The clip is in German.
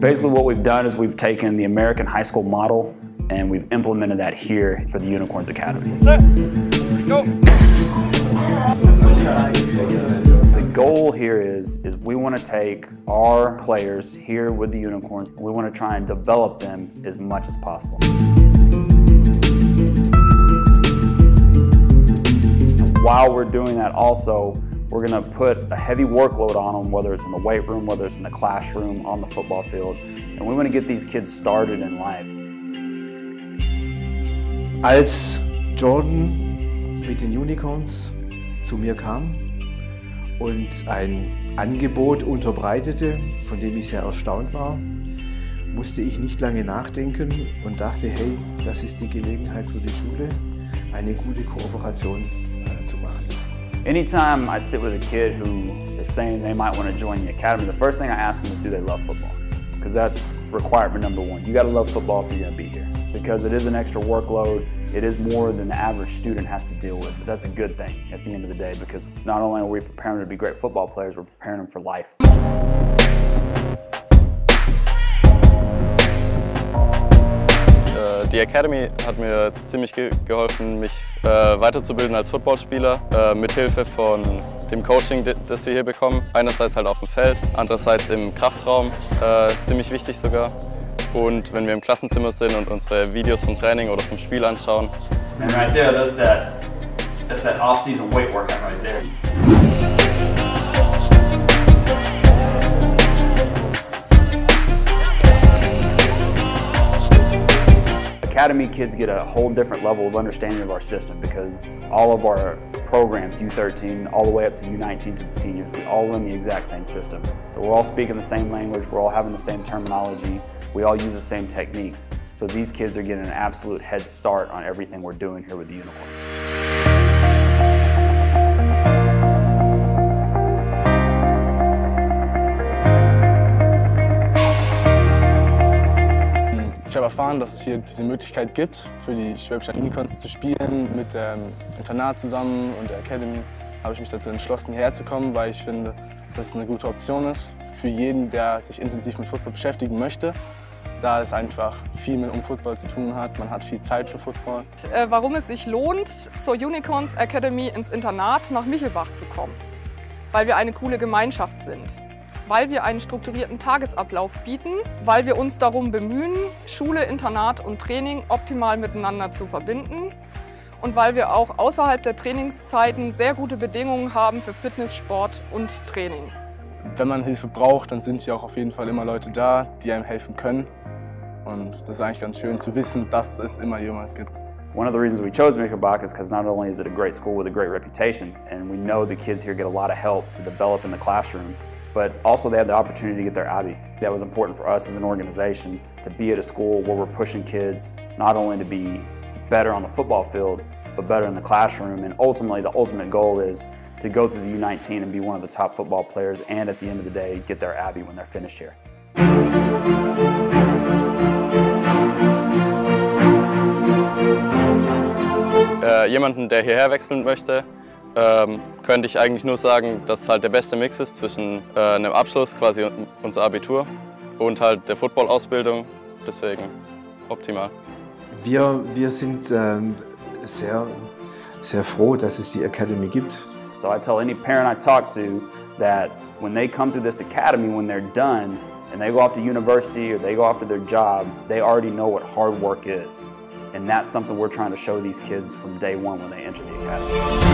Basically what we've done is we've taken the American high school model and we've implemented that here for the Unicorns Academy. Go. The goal here is, is we want to take our players here with the Unicorns, we want to try and develop them as much as possible. While we're doing that also, we're going to put a heavy workload on them, whether it's in the weight room, whether it's in the classroom, on the football field, and we want to get these kids started in life. Als Jordan mit den Unicorns zu mir kam und ein Angebot unterbreitete, von dem ich sehr erstaunt war, musste ich nicht lange nachdenken und dachte, hey, das ist die Gelegenheit für die Schule, eine gute Kooperation. Anytime I sit with a kid who is saying they might want to join the academy, the first thing I ask them is do they love football? Because that's requirement number one. You got to love football if you're going to be here. Because it is an extra workload, it is more than the average student has to deal with. But that's a good thing at the end of the day because not only are we preparing them to be great football players, we're preparing them for life. Die Academy hat mir jetzt ziemlich ge geholfen, mich äh, weiterzubilden als Footballspieler, äh, mithilfe von dem Coaching, das wir hier bekommen. Einerseits halt auf dem Feld, andererseits im Kraftraum, äh, ziemlich wichtig sogar. Und wenn wir im Klassenzimmer sind und unsere Videos vom Training oder vom Spiel anschauen, And right there, that's that, that's that off-season weight workout right there. Academy kids get a whole different level of understanding of our system because all of our programs, U13, all the way up to U19 to the seniors, we all run the exact same system. So we're all speaking the same language, we're all having the same terminology, we all use the same techniques. So these kids are getting an absolute head start on everything we're doing here with the Unicorns. Ich habe erfahren, dass es hier diese Möglichkeit gibt, für die Schwäbische Unicorns zu spielen, mit dem Internat zusammen und der Academy. Habe ich mich dazu entschlossen, herzukommen, weil ich finde, dass es eine gute Option ist für jeden, der sich intensiv mit Football beschäftigen möchte, da es einfach viel mit um Football zu tun hat. Man hat viel Zeit für Football. Äh, warum es sich lohnt, zur Unicorns Academy ins Internat nach Michelbach zu kommen. Weil wir eine coole Gemeinschaft sind. Weil wir einen strukturierten Tagesablauf bieten. Weil wir uns darum bemühen, Schule, Internat und Training optimal miteinander zu verbinden. Und weil wir auch außerhalb der Trainingszeiten sehr gute Bedingungen haben für Fitness, Sport und Training. Wenn man Hilfe braucht, dann sind hier auch auf jeden Fall immer Leute da, die einem helfen können. Und das ist eigentlich ganz schön zu wissen, dass es immer jemand gibt. One of the reasons we chose Michelbach is because not only is it a great school with a great reputation, and we know the kids here get a lot of help to develop in the classroom, but also they have the opportunity to get their IB. That was important for us as an organization to be at a school where we're pushing kids not only to be better on the football field, but better in the classroom. And ultimately, the ultimate goal is to go through the U19 and be one of the top football players, and at the end of the day, get their IB when they're finished here. äh, jemanden, der hierher wechseln möchte, ähm, könnte ich eigentlich nur sagen, dass es halt der beste Mix ist zwischen äh, einem Abschluss, quasi un- unser Abitur, und halt der Football-Ausbildung. Deswegen optimal. Wir, wir sind ähm, sehr, sehr froh, dass es die Academy gibt. So I tell any parent I talk to that when they come through this academy, when they're done and they go off to university or they go off to their job, they already know what hard work is. And that's something we're trying to show these kids from day one when they enter the academy.